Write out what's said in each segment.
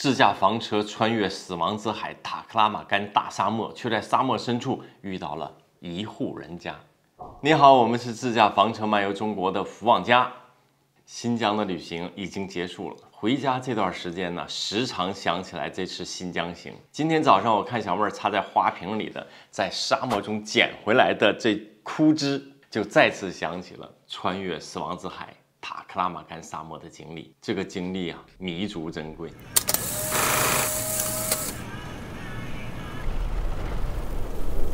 自驾房车穿越死亡之海塔克拉玛干大沙漠，却在沙漠深处遇到了一户人家。你好，我们是自驾房车漫游中国的福旺家。新疆的旅行已经结束了，回家这段时间呢，时常想起来这次新疆行。今天早上我看小妹儿插在花瓶里的，在沙漠中捡回来的这枯枝，就再次想起了穿越死亡之海塔克拉玛干沙漠的经历。这个经历啊，弥足珍贵。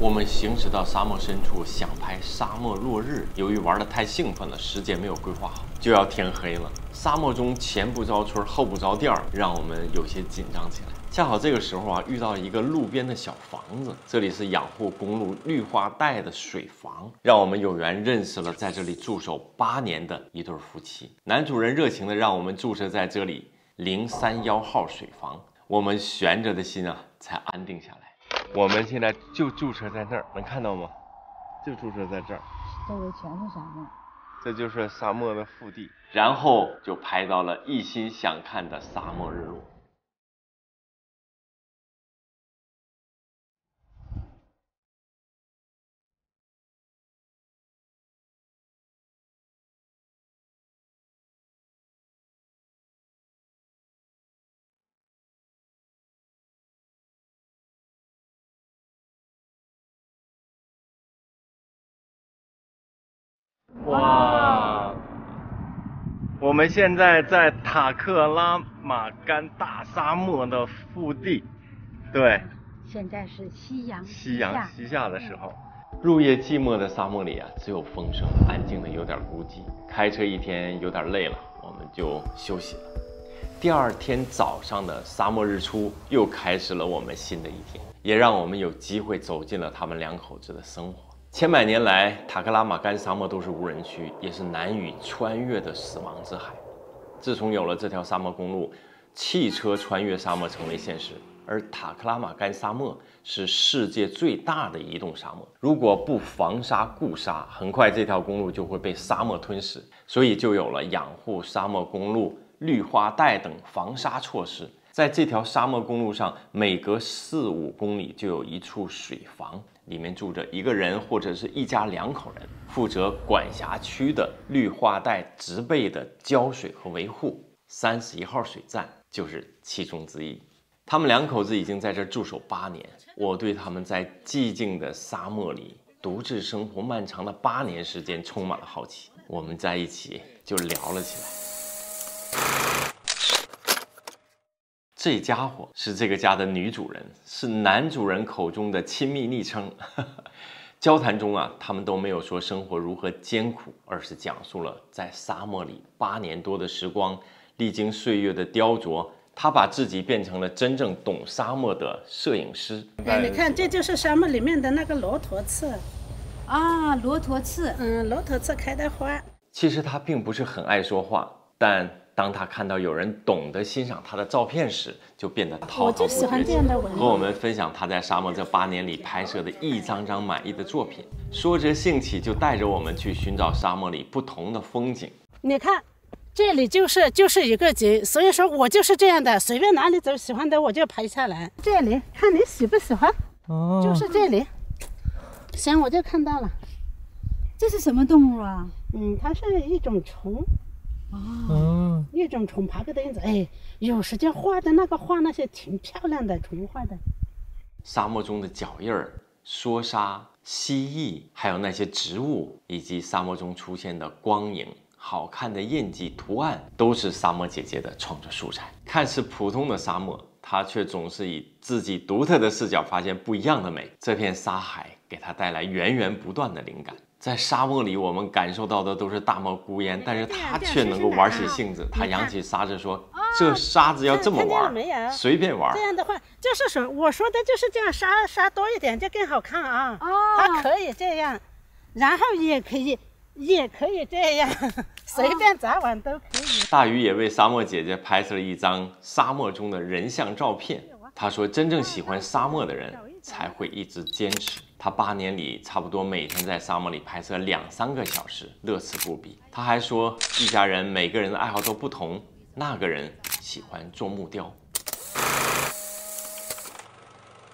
我们行驶到沙漠深处，想拍沙漠落日。由于玩的太兴奋了，时间没有规划好，就要天黑了。沙漠中前不着村后不着店，让我们有些紧张起来。恰好这个时候啊，遇到一个路边的小房子，这里是养护公路绿化带的水房，让我们有缘认识了在这里驻守八年的一对夫妻。男主人热情的让我们注册在这里零三幺号水房，我们悬着的心啊才安定下来。我们现在就驻车在这儿，能看到吗？就驻车在这儿，周围全是沙漠。这就是沙漠的腹地。然后就拍到了一心想看的沙漠日落。哇！我们现在在塔克拉玛干大沙漠的腹地，对，现在是夕阳夕阳下西下的时候，入夜寂寞的沙漠里啊，只有风声，安静的有点孤寂。开车一天有点累了，我们就休息了。第二天早上的沙漠日出，又开始了我们新的一天，也让我们有机会走进了他们两口子的生活。千百年来，塔克拉玛干沙漠都是无人区，也是难以穿越的死亡之海。自从有了这条沙漠公路，汽车穿越沙漠成为现实。而塔克拉玛干沙漠是世界最大的移动沙漠，如果不防沙固沙，很快这条公路就会被沙漠吞噬。所以就有了养护沙漠公路、绿化带等防沙措施。在这条沙漠公路上，每隔四五公里就有一处水房，里面住着一个人或者是一家两口人，负责管辖区的绿化带植被的浇水和维护。三十一号水站就是其中之一。他们两口子已经在这驻守八年，我对他们在寂静的沙漠里独自生活漫长的八年时间充满了好奇。我们在一起就聊了起来。这家伙是这个家的女主人，是男主人口中的亲密昵称。交谈中啊，他们都没有说生活如何艰苦，而是讲述了在沙漠里八年多的时光，历经岁月的雕琢，他把自己变成了真正懂沙漠的摄影师。哎，你看，这就是沙漠里面的那个骆驼刺，啊，骆驼刺，嗯，骆驼刺开的花。其实他并不是很爱说话，但当他看到有人懂得欣赏他的照片时，就变得滔我滔不绝就喜欢这样的文和我们分享他在沙漠这八年里拍摄的一张张满意的作品。说着兴起，就带着我们去寻找沙漠里不同的风景。你看，这里就是就是一个景，所以说我就是这样的，随便哪里走喜欢的我就拍下来。这里看你喜不喜欢，哦，就是这里，行我就看到了，这是什么动物啊？嗯，它是一种虫，嗯，一种虫爬个的样子。哎，有时间画的那个画那些挺漂亮的，虫画的。沙漠中的脚印儿、梭沙、蜥蜴，还有那些植物，以及沙漠中出现的光影、好看的印记、图案，都是沙漠姐姐的创作素材。看似普通的沙漠，她却总是以自己独特的视角发现不一样的美。这片沙海给她带来源源不断的灵感。在沙漠里，我们感受到的都是大漠孤烟，但是他却能够玩起性子。他扬起沙子说：“这沙子要这么玩没有，随便玩这。样的话，就是说我说的就是这样，沙沙多一点就更好看啊。哦它可以这样，然后也可以，也可以这样，随便咋玩都可以。大鱼也为沙漠姐姐拍摄了一张沙漠中的人像照片。他说：“真正喜欢沙漠的人才会一直坚持。”他八年里差不多每天在沙漠里拍摄两三个小时，乐此不疲。他还说，一家人每个人的爱好都不同，那个人喜欢做木雕。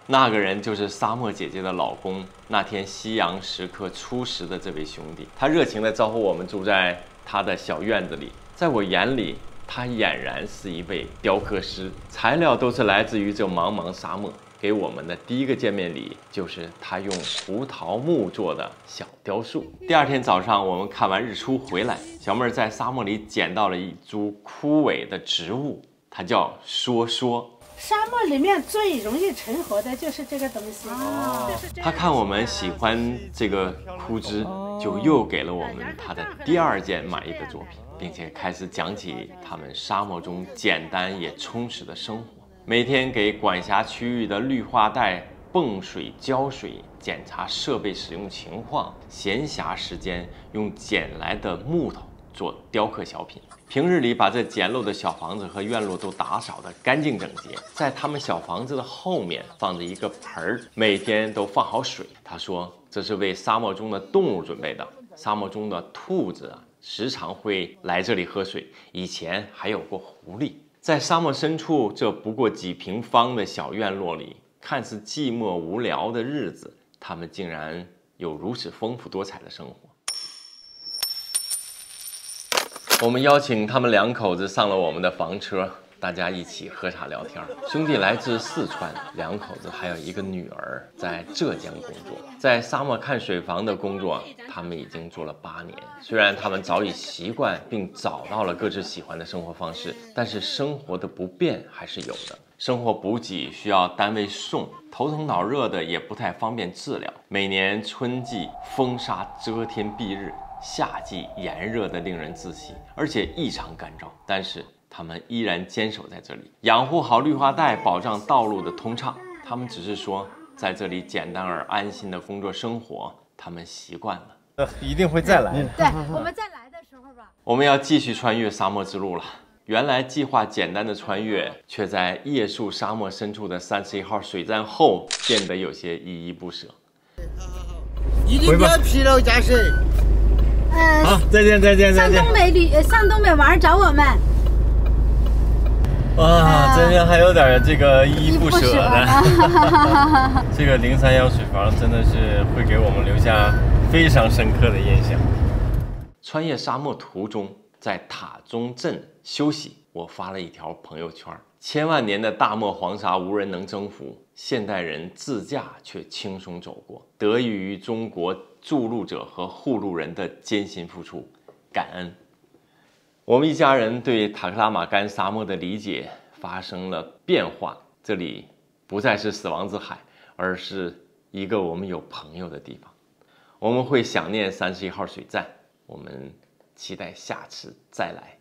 那个人就是沙漠姐姐的老公。那天夕阳时刻初识的这位兄弟，他热情地招呼我们住在他的小院子里。在我眼里，他俨然是一位雕刻师，材料都是来自于这茫茫沙漠。给我们的第一个见面礼就是他用胡桃木做的小雕塑。第二天早上，我们看完日出回来，小妹儿在沙漠里捡到了一株枯萎的植物，它叫说说。沙漠里面最容易成活的就是这个东西。哦，他看我们喜欢这个枯枝，就又给了我们他的第二件满意的作品，并且开始讲起他们沙漠中简单也充实的生活。每天给管辖区域的绿化带泵水浇水，检查设备使用情况。闲暇时间用捡来的木头做雕刻小品。平日里把这简陋的小房子和院落都打扫得干净整洁。在他们小房子的后面放着一个盆儿，每天都放好水。他说这是为沙漠中的动物准备的。沙漠中的兔子啊，时常会来这里喝水。以前还有过狐狸。在沙漠深处，这不过几平方的小院落里，看似寂寞无聊的日子，他们竟然有如此丰富多彩的生活。我们邀请他们两口子上了我们的房车。大家一起喝茶聊天。兄弟来自四川，两口子还有一个女儿在浙江工作，在沙漠看水房的工作，他们已经做了八年。虽然他们早已习惯并找到了各自喜欢的生活方式，但是生活的不便还是有的。生活补给需要单位送，头疼脑热的也不太方便治疗。每年春季风沙遮天蔽日，夏季炎热的令人窒息，而且异常干燥。但是。他们依然坚守在这里，养护好绿化带，保障道路的通畅。他们只是说，在这里简单而安心的工作生活，他们习惯了。呃，一定会再来。对，我们再来的时候吧。我们要继续穿越沙漠之路了。原来计划简单的穿越，却在夜宿沙漠深处的三十一号水站后，变得有些依依不舍。好好好，一定不要疲劳驾驶。呃，好，再见再见再见。上东北旅，上东北玩找我们。哇，真的还有点这个依依不舍的。这个零三幺水房真的是会给我们留下非常深刻的印象。穿越沙漠途中，在塔中镇休息，我发了一条朋友圈：千万年的大漠黄沙无人能征服，现代人自驾却轻松走过，得益于中国筑路者和护路人的艰辛付出，感恩。我们一家人对塔克拉玛干沙漠的理解发生了变化，这里不再是死亡之海，而是一个我们有朋友的地方。我们会想念三十一号水站，我们期待下次再来。